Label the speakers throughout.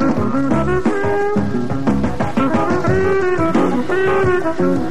Speaker 1: Thank you.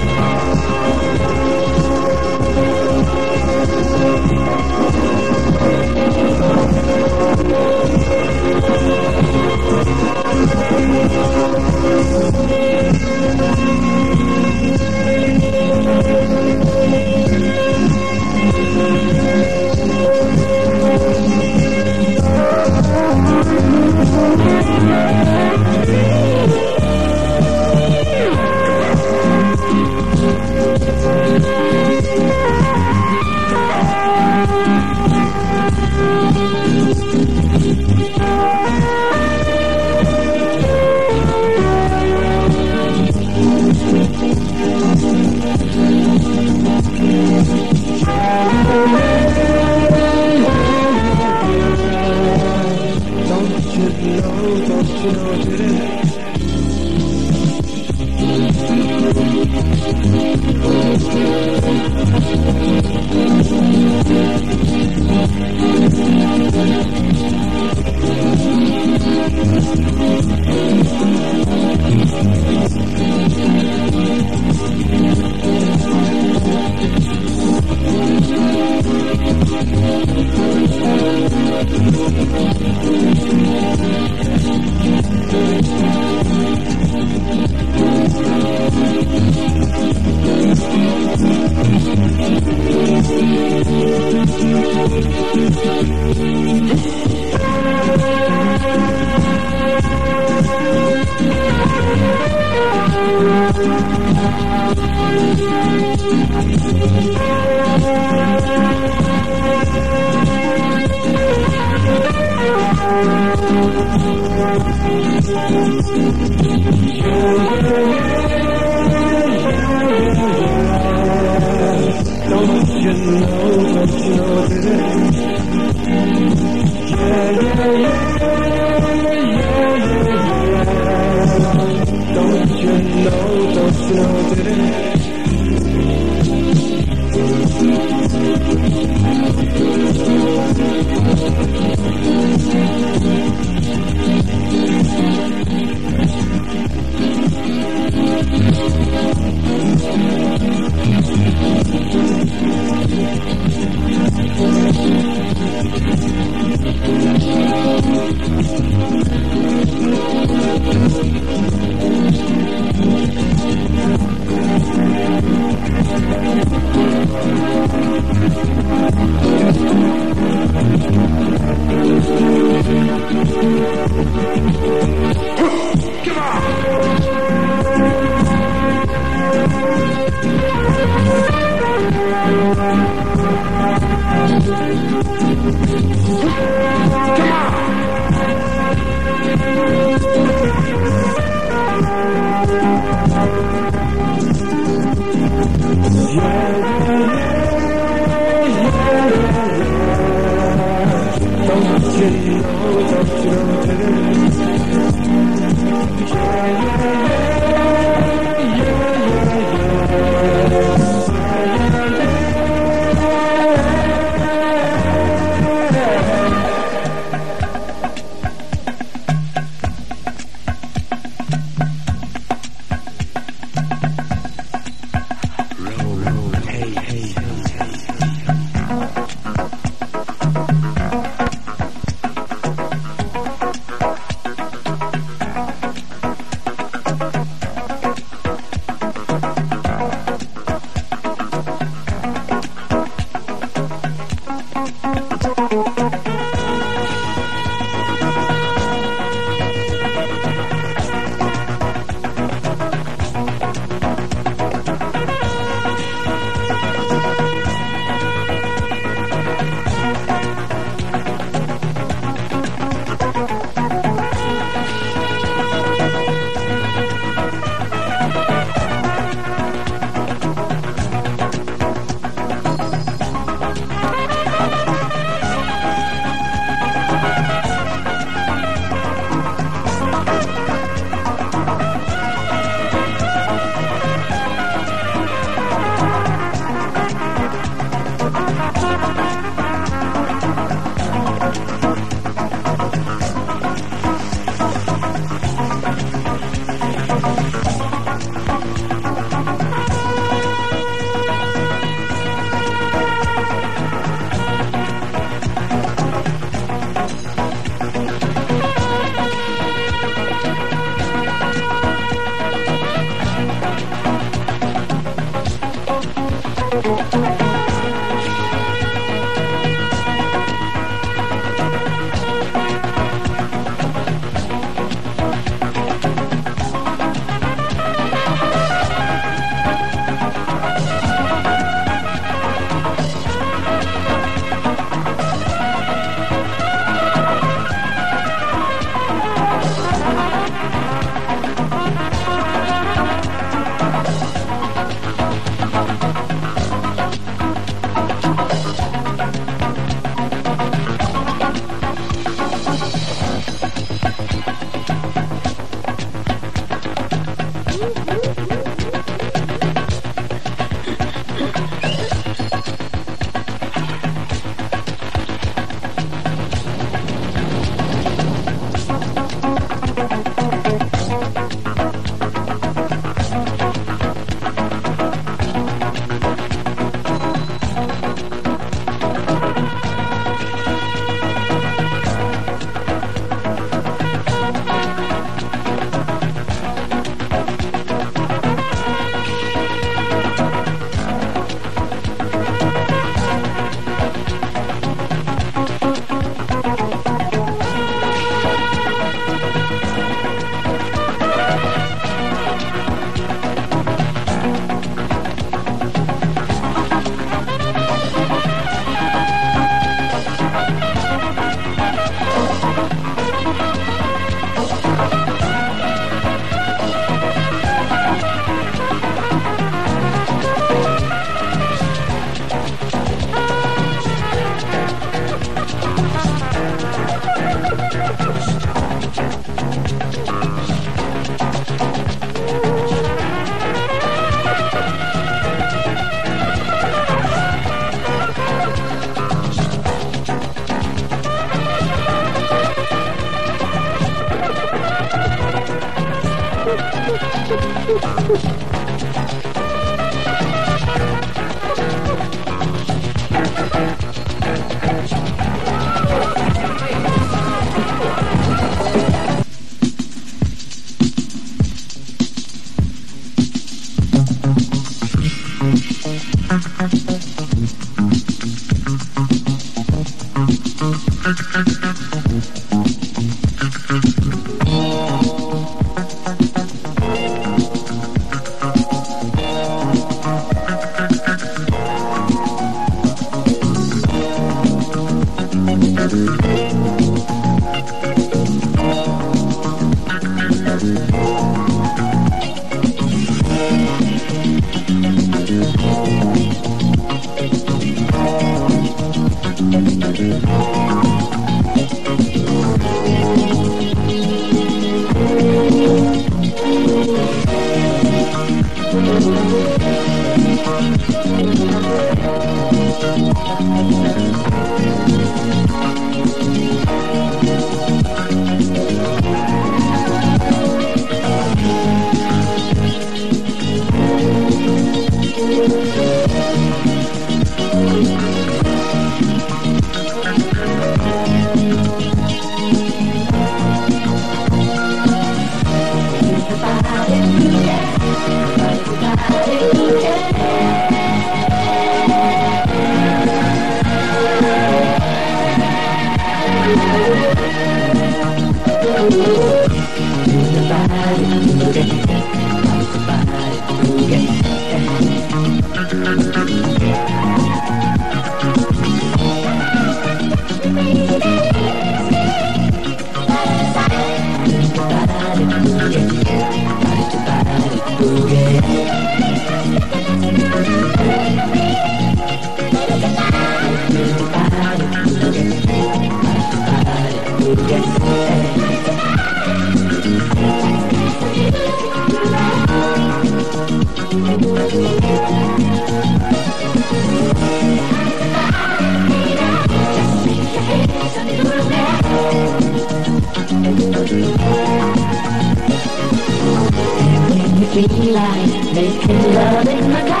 Speaker 1: making love in Macau.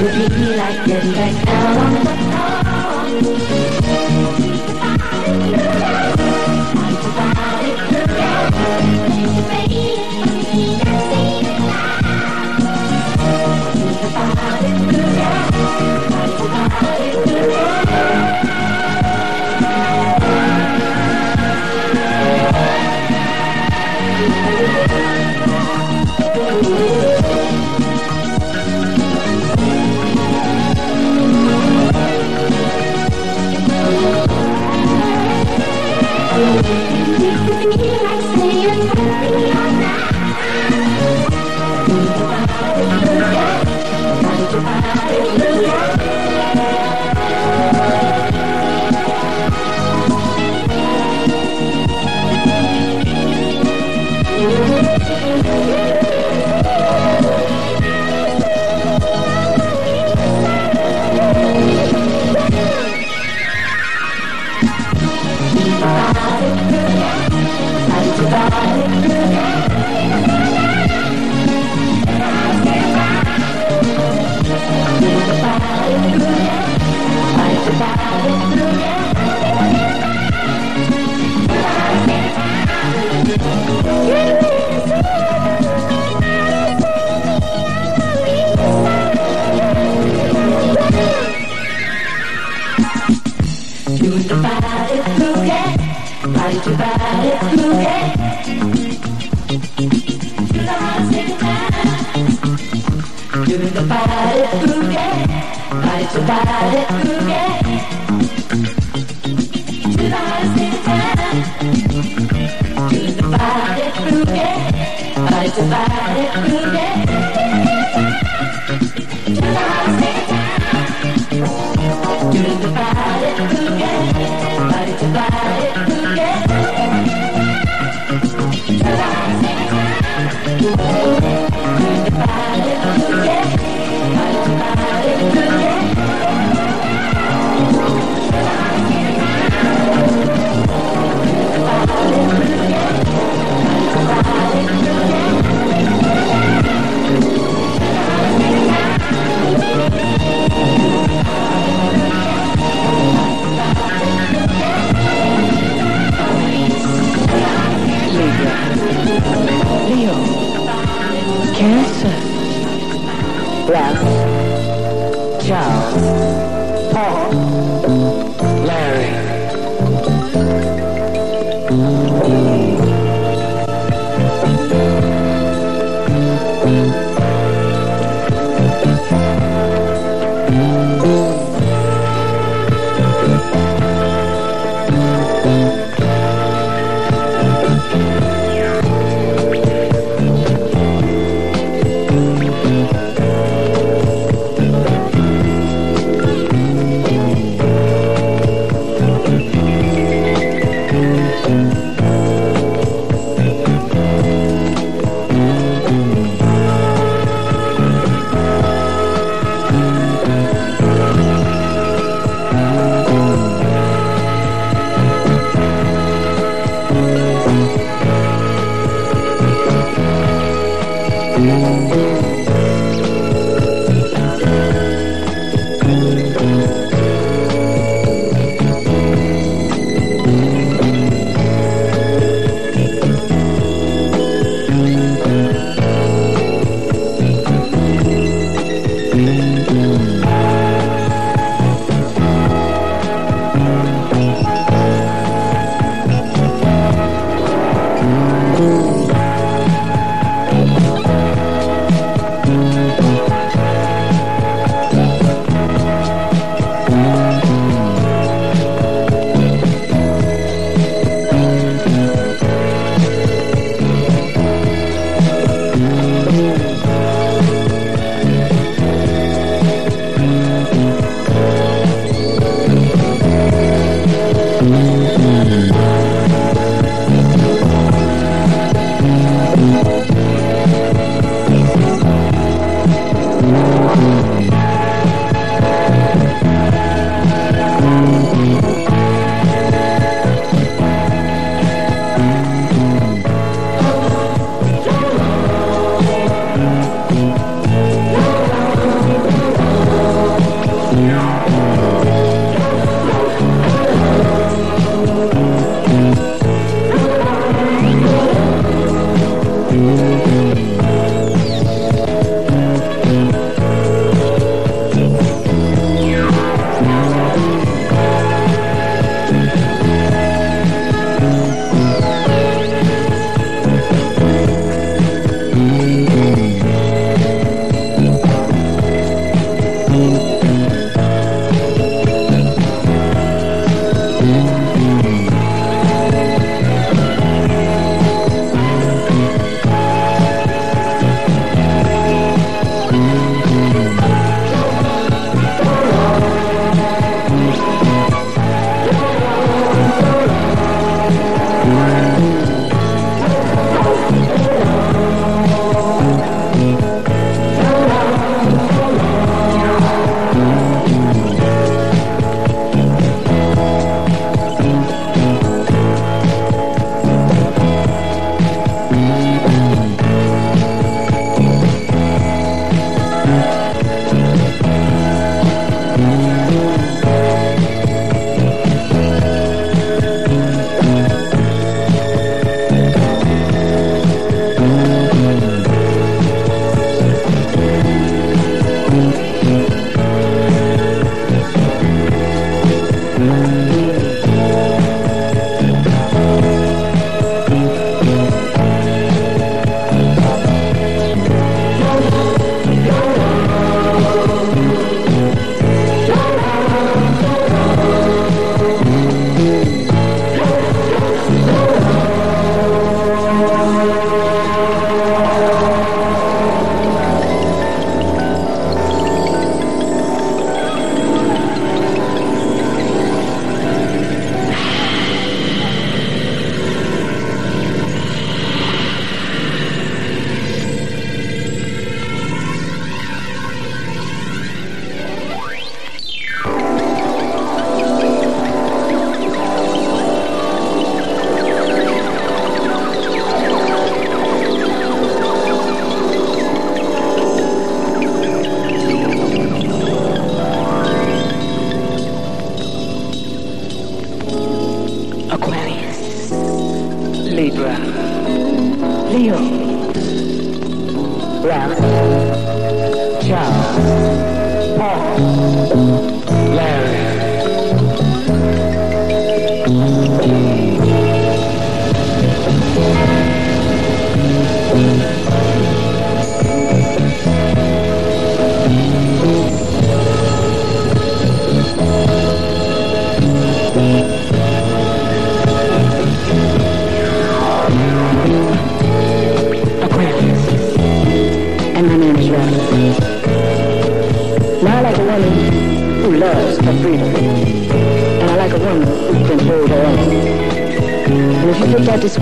Speaker 1: Would it like getting back down on the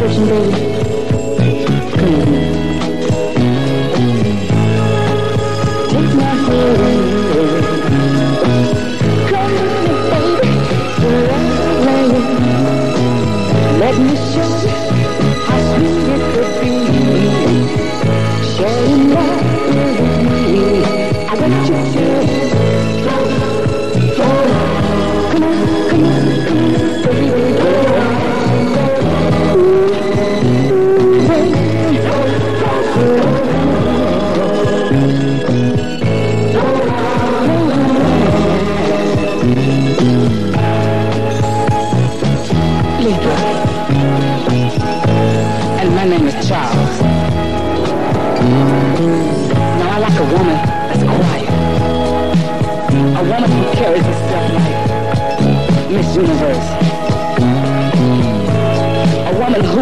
Speaker 1: Christian baby.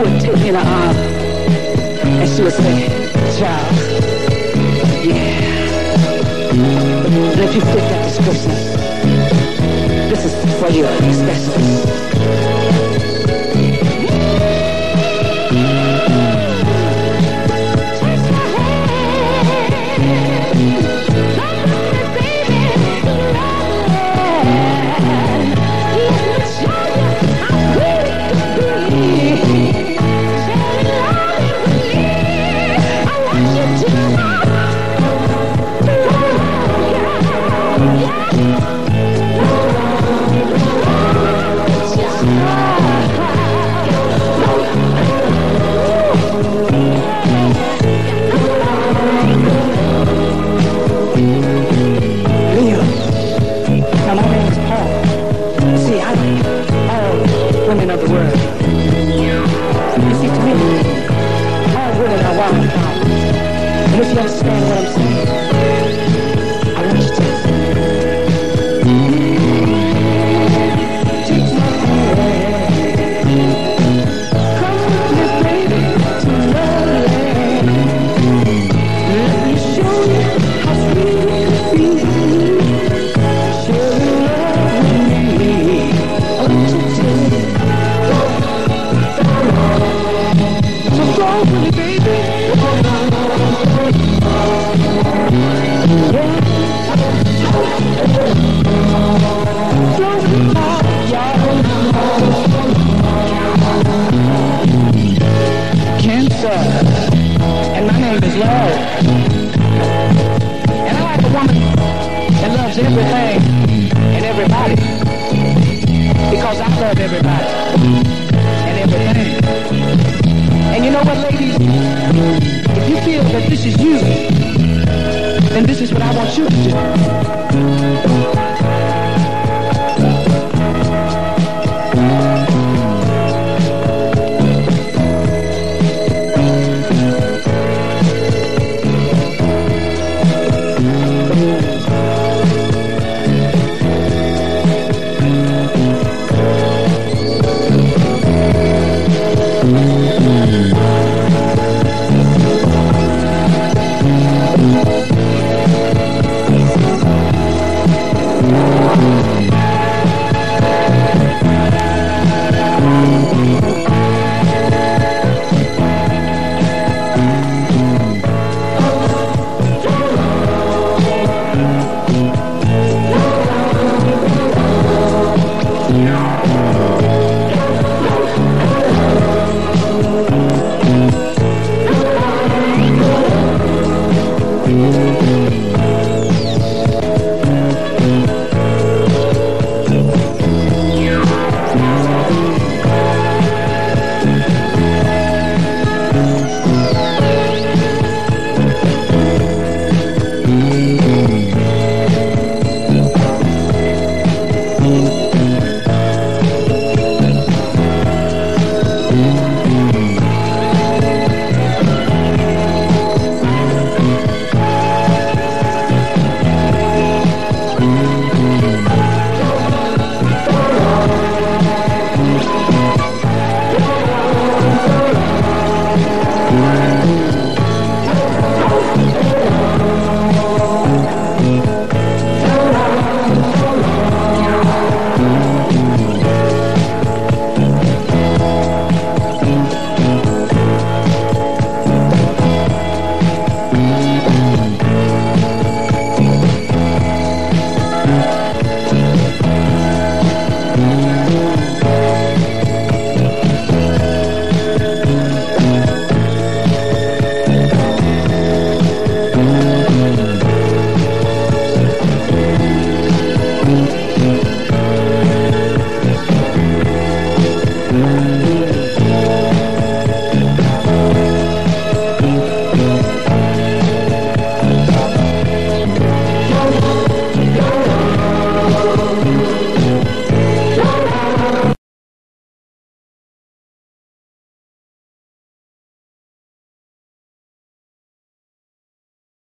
Speaker 1: would take me in her arm and she would say, child, yeah. And if you fit that description, this is for you, especially.